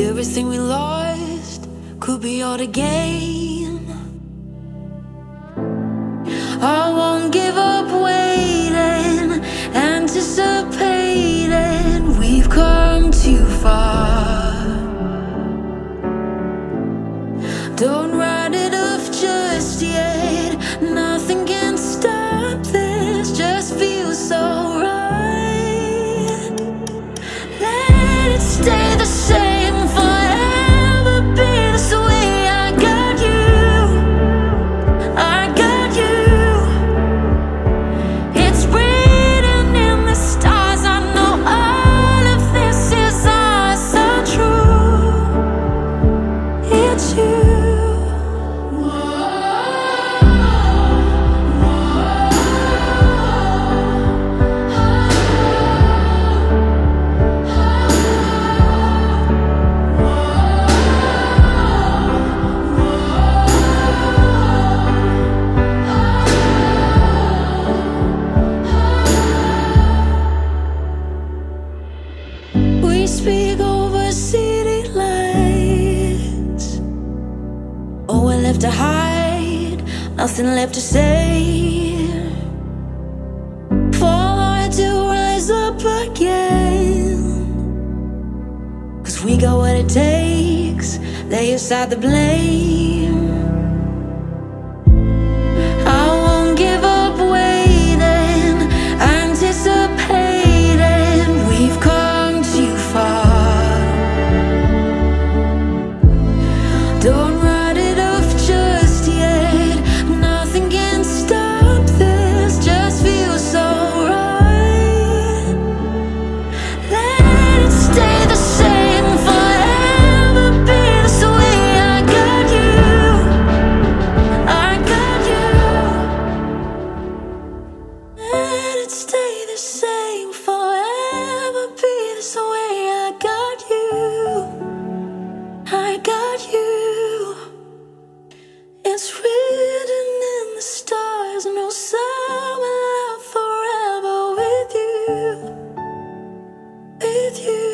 Everything we lost could be all to gain. Left to hide, nothing left to say. Fall hard to rise up again. Cause we got what it takes, lay aside the blame. with you.